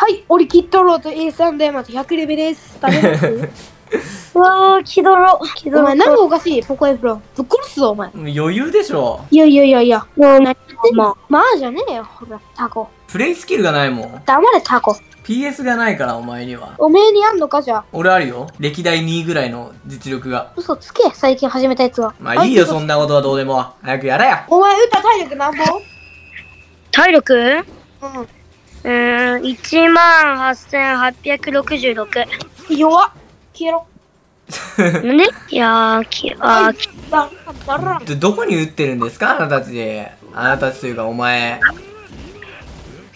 はい、オリキッドローと A3 ダイマンド100レベです。食べます？うわー、気泥。気泥。お前、何がおかしい？ポコエフロン。ぶっ殺すぞ、お前。余裕でしょ。いやいやいやいや。もう、何言ってんの？まあじゃねえよ、ほら、タコ。プレイスキルがないもん。黙れ、タコ。PS がないから、お前には。おめえにあんのかじゃあ？俺あるよ。歴代2位ぐらいの実力が。嘘つけ、最近始めたやつは。まあいいよ、そんんなことはどうでも。早くやれや。お前、歌体力なんぼ？体力？うん。うーん、1万8866。弱っ。消えろ。なんでいやー、き、あー、きだ、だら。でどこに打ってるんですか？あなたたちで。あなたたちというか、お前。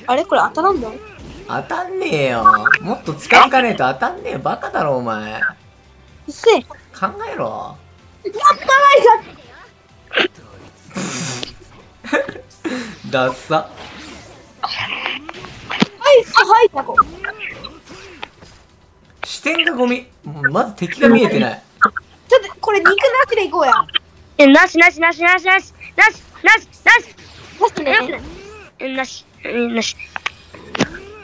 あれ？これ当たらんの？当たんねえよ。もっと近づかねえと当たんねえよ。バカだろ、お前。うっせえ。考えろ。ダッサ。はい、はい、タコ。視点がゴミ。まず敵が見えてない。ちょっと、これ肉なしでいこうや。え、なしなしなしなしなしなしなしなしなしね。えなしえなし。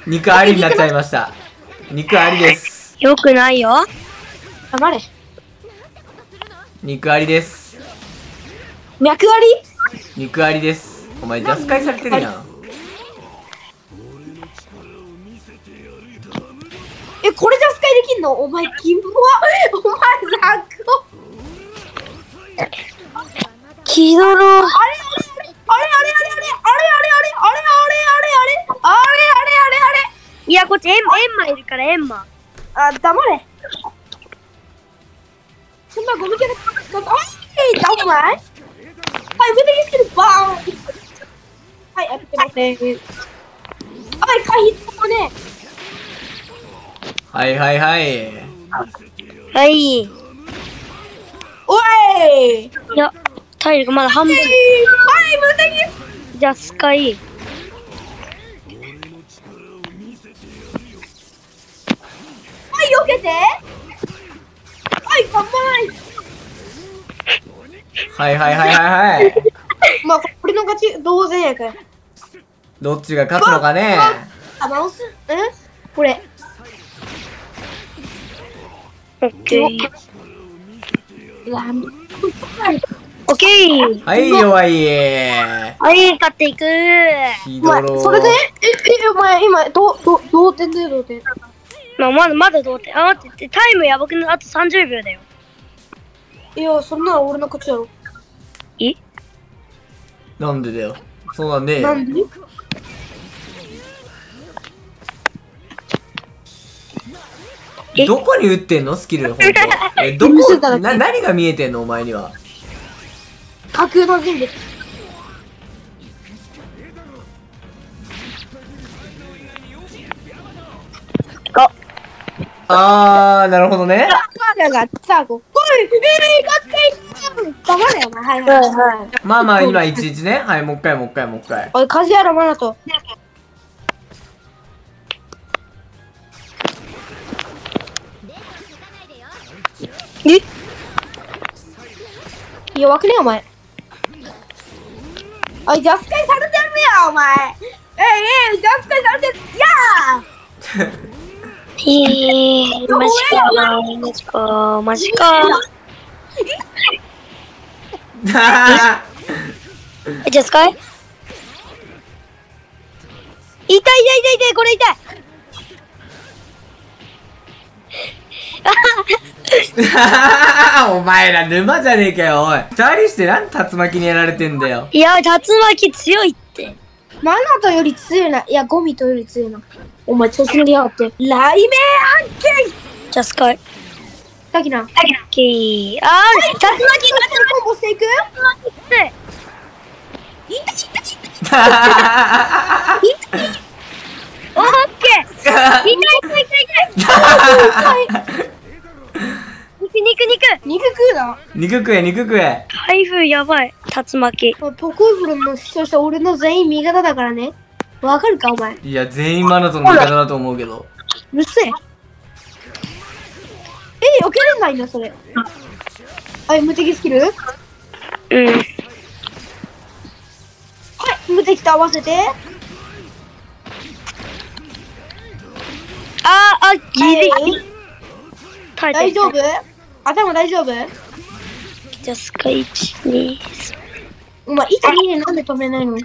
肉ありになっちゃいました。肉ありです。よくないよ。黙れ。肉ありです。脈割り？肉ありです。お前、ジャスカイされてるやん。え、これじゃスカイできんの？お前、キモお前、ザコ。気泥。あれあれあれあれあれあれあれあれあれあれあれあれあれあれあれいや、こっちエンエンマいるから、エンマ。あ、黙れ。そんなゴミキャラ使った。はい、だお前。はい、無敵スキルバーン。はい、やってますね。はい、回避使ったね。はいはいはい。はい。おいいや、体力まだ半分。はい、無敵スじゃあ、スカイ。はい、避けて。はい、頑張はいはいはいはいはい。れ。まあ、これの勝ち、同然やから。どっちが勝つのかねあ、直すうんこれ。オッケー。ラム。オッケー。はい、弱い。はい、勝っていく。お前、ヒドロそれでえ、え、お前、今、ど、ど、同点で同点。まあ、まだまだ同点。あ、待って、タイムやばくなあと30秒だよ。いや、そんなの俺の勝ちだろ。え？なんでだよ。そうなんねえよ。なんで？どこに打ってんの？スキル、ほんと。え、どこ、な、何が見えてんの？お前には。架空の人物。あー、なるほどね。まあまあ、今、一日ね。はい、もう一回、もう一回、もう一回。おい、梶原マナえ？弱くね？お前。おい、ジャスカイされてるやお前。えいえい、ジャスカイされてる。やえー、マジか、マジか、マジか。え、じゃあ、スカイ痛い痛い痛い痛い、これ痛い。お前ら沼じゃねえかよ、おい。二人してなんで竜巻にやられてんだよ。いや、竜巻強いって。マナトより強いな。いや、ゴミトより強いな。お前、調子乗りやがって。雷鳴案件じゃあ、スカイ。だきな。オッケー。あー、竜巻がコンボしていく強い。いたいたいオッケー。痛い痛い痛い痛い。肉肉肉。肉食うな。肉食え、肉食え。台風やばい。竜巻。ポコイフロンの主張した俺の全員味方だからね。わかるか、お前。いや、全員マナトの味方だと思うけど。うるせえ。え、避けれないんだ、それ。はい、無敵スキル？はい、うん。無敵と合わせて。あー、ギリギリ。大丈夫？頭大丈夫？じゃあ、スカイ1、2、お前、1、2でなんで止めないの？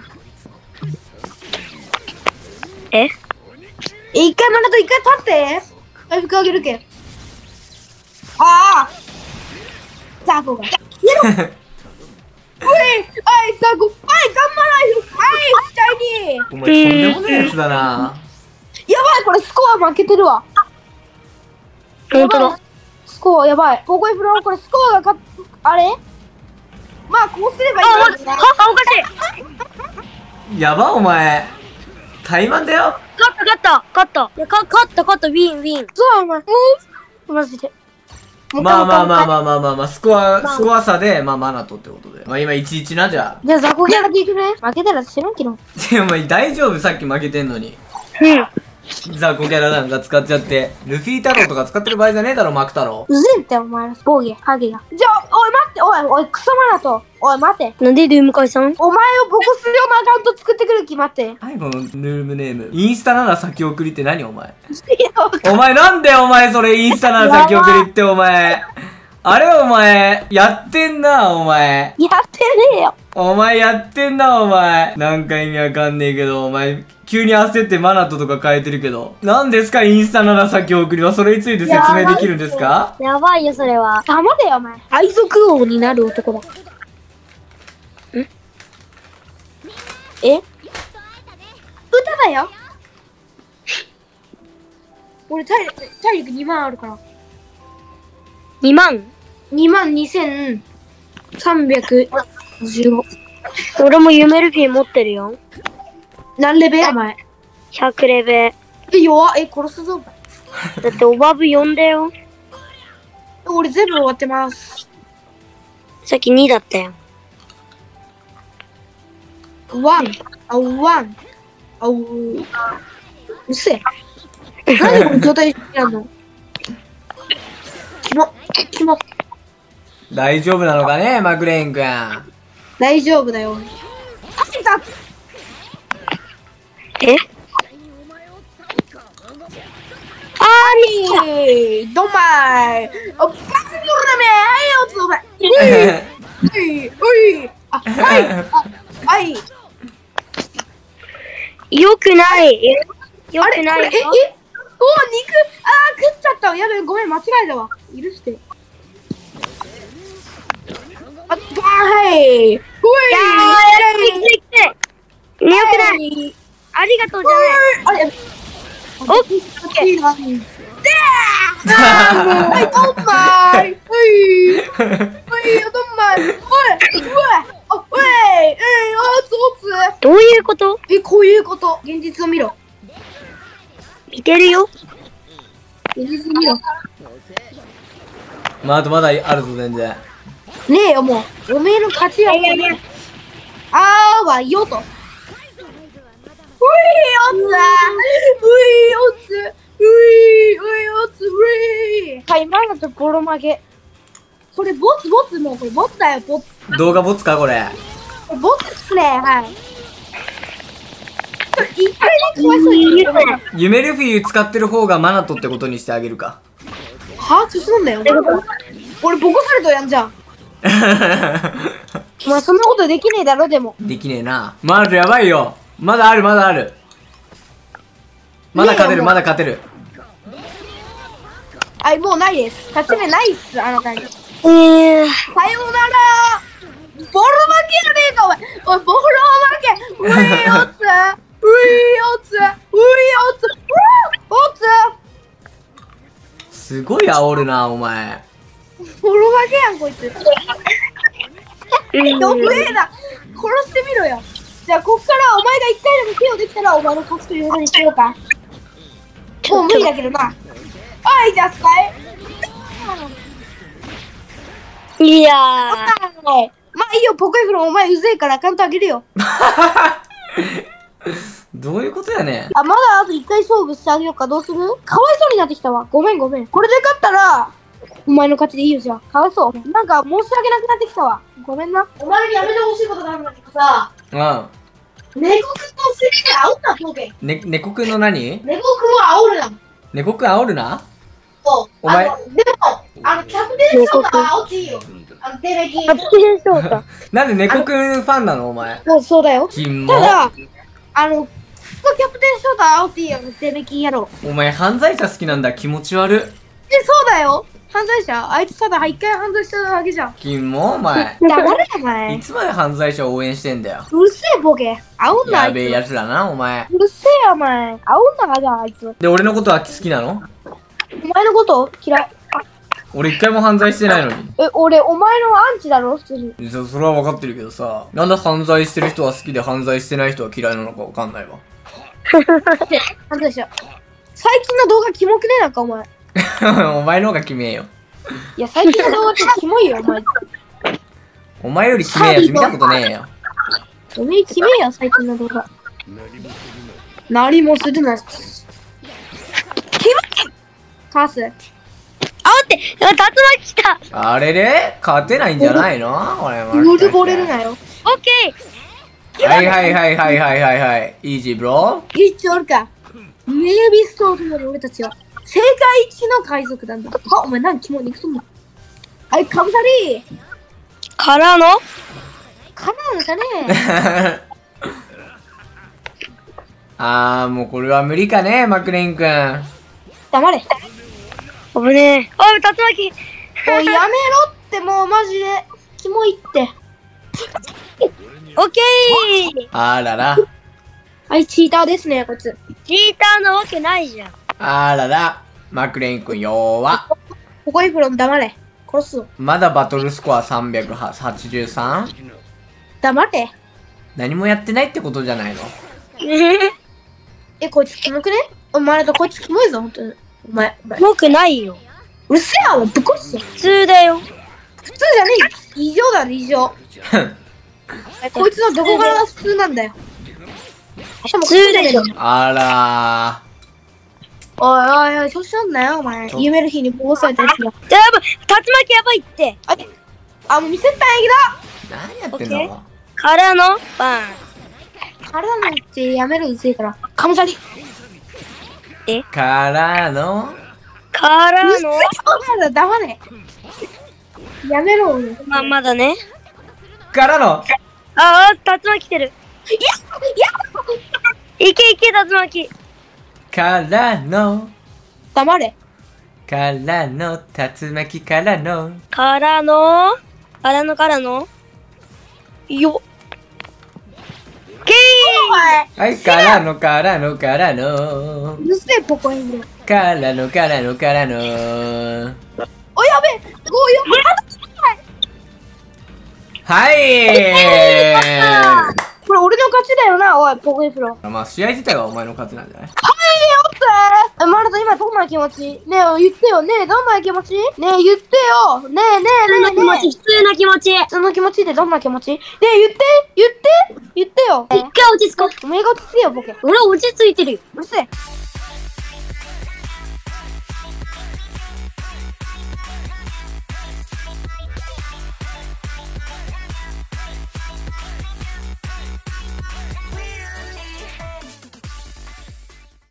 え？え、一回まだと一回立って。回復あげるけん。ああザコが。や ろおい、はい、ザコ。はい、頑張らんよ。はい、シャイニー。お前とんでもないやつだなやばい、これスコア負けてるわ。本当だやばい。スコアやばい。ここへフロア、これスコアがか、あれ？まあ、こうすればいい。あ、おかしいやばお前怠慢だよ勝った、勝った、勝った。いや、か、勝った、勝った、ウィン、ウィン。そう、お前。マジで。まあまあまああ。まあまあまあまあスコアスコア差でまあマナトってことでまあ今11なじゃじゃあ、ザコキャラでいくね。負けたら知らんけど。あお前大丈夫さっき負けてんのにうん。ザコキャラなんか使っちゃってルフィ太郎とか使ってる場合じゃねえだろマク太郎うぜえって、お前ら。ボーゲ、ハゲが。じゃあ、おい、待って、おい、おい、クソマナと。おい、待って。なんでルーム解散？お前をボコするようなアカウント作ってくる気待って。最後のルームネームインスタなら先送りって何お前？お前なんでお前それインスタなら先送りってお前あれお前やってんなお前やってねえよ。お前やってんなお前なんか意味わかんねえけどお前急に焦ってマナトとか変えてるけど何ですかインスタなら先送りは？それについて説明できるんですか？やばいよ、それは。黙れよ、お前。海賊王になる男だ。んえ？歌だよ。俺体力、体力2万あるから。2万？2万2315。俺も夢ルフィ持ってるよ。何レベルお前。100レベ。え、弱っえ、殺すぞ。だってオバブ呼んだよ。俺全部終わってます。さっき2だったよ。ワン。あ、ワン。あ、ううっせえ。何この状態でやるの？キモ、キモ。大丈夫なのかねマクレーンくん大丈夫だよ。あ、いたえあにどんまいおバカにおらめはいよつお前ういおい。あはい。あはい。よくない。よあれこれええ？お。肉。あー食っちゃった。やべごめん間違えたわ。許して。あはい。ほいいやー、やい。い。ありがとうじゃない。あれ。オッケー。い。い。なでーはい。どんまい。はい。はい。どんまい。おい。うわあおい。えい。おつおつどうい。うことえ、こうい。うこと。現実を見ろ。見てるよ。現実を見ろ。ねまああとまだあるぞ全然ねえよ、もう。おめえの勝ちや。あーはよと。ういおつ。ういおつ。ういういおつ。ういはい、今のとボロ負け。これ、ボツボツ、もうこれ、ボツだよ、ボツ。動画ボツかこれボツっすね、はい。一回ね、かわいそう夢ルフィ使ってる方がマナトってことにしてあげるかぁ進んだよ。俺、ボコされたやんじゃん。まあ、そんなことできねえだろ、でも。できねえな。マナトやばいよ。まだあるまだある。まだ勝てるまだ勝てる。はい、もうないです。勝ち目ないっす、あなたに。さえー、ようなら。ボロ負けやねえか、お前。おい、ボロ負け。うい おつ。ういおつ。ういおつ。うおつ。すごい煽るなお前ボロ負けやん、こいつ。うんどぶえな殺してみろよ。じゃあ、こっからお前が一回でも手をできたら、お前の勝ちということにしようか。もう無理だけどな。はい、じゃあ、スカイ。いや。まあいいよ、ポケフロン、お前うぜえからアカウントあげるよ。どういうことやねんあ、まだあと一回勝負してあげようか。どうする？かわいそうになってきたわ。ごめんごめん。これで勝ったら、お前の勝ちでいいよじゃあ。かわいそう。なんか申し訳なくなってきたわ。ごめんな。お前にやめてほしいことがあるんだけどさ、うん猫くんのせいで煽ったポケ。ね猫くんの何？猫くんを煽るな。猫くん煽るな？そう。お前でも、あの、キャプテンショーター煽っていいよ。あの、テレキキャプテン翔太。なんで猫くんファンなのお前？そう、そうだよ。ただ、あの、キャプテンショーター煽っていいよ。テレキ野郎。お前犯罪者好きなんだ。気持ち悪い。え、そうだよ。犯罪者？あいつただ一回犯罪しただけじゃん。金もお前。黙れおい前。つまで犯罪者を応援してんだよ。うるせえボケ。煽んなあいつ。やべえやつだな、お前。うるせえよお前。煽んなかじゃああいつ。で、俺のことは好きなの？お前のこと？嫌い。俺一回も犯罪してないのに。え、俺、お前のアンチだろ普通に。そそれは分かってるけどさ。なんで犯罪してる人は好きで犯罪してない人は嫌いなのか分かんないわ。犯罪者。最近の動画キモくねえ？なんかお前。お前の方が決めえよ。いや、最近の動画ってキモいよお前。お前より決めえやつ見たことねえよ。おめえキメえよ最近の動画。なりもするな。キモいカス。あ、待って竜巻来たあれで？勝てないんじゃないの？俺も。うるぼれるなよ。オッケーはいはいはいはいはいはいはい。イージーブロ一応あるか。ネイビストーともに俺たちは世界一の海賊団だ。は、お前何キモい肉とんの？はい、かぶさりからの？かなのかねー。あー、もうこれは無理かね、マクレインくん。黙れ。危ねえ。おい、竜巻 おい、やめろってもうマジで。キモいって。オッケーあらら。はい、チーターですね、こいつ。チーターなわけないじゃん。あらら。マクレインくん弱。ここにフロン黙れ。殺すぞ。まだバトルスコア 383? 黙れ。何もやってないってことじゃないの？え、こいつキモくね？お前らとこいつキモいぞ、ほんとに。お前、お前。よくないよ。うるせえわ、ぶっ殺すぞ。普通だよ。普通じゃねえよ。異常だろ、異常。こいつのどこからが普通なんだよ。普通でしょ。あらおいおいおい、調子乗んなよ、お前。夢の日に暴されたやつが。やばい竜巻やばいって。あ、あ、もう見せたんやー。何やってんオッのからのバン。けど。体のってやめるうぜえから。カムサリ。からのからのそうなんだ、黙れ。やめろ、俺。いや、まあ、まだね。からのああ、竜巻来てる。いや、いけいけ、竜巻。からの。黙れ。からの。竜巻からの。からの。からのからの。よけお前。はいからのからのからの。うるせえ、ポコエンで。からのからのからの。お、やべ。え。ごよ、はい。これ俺の勝ちだよな、おい、ポコエンフロ。まあ試合自体はお前の勝ちなんじゃない？マルト今どんな気持ちねえ、言ってよ。ねえ、どんな気持ちねえ、言ってよ。ねえ、ねえ、ねえ、ねえ。普通の気持ち。普通の気持ちってどんな気持ち？ねえ、言って？言って？言ってよ。一回落ち着こう。お前が落ち着けよ、ボケ。俺落ち着いてるよ。うるせえ。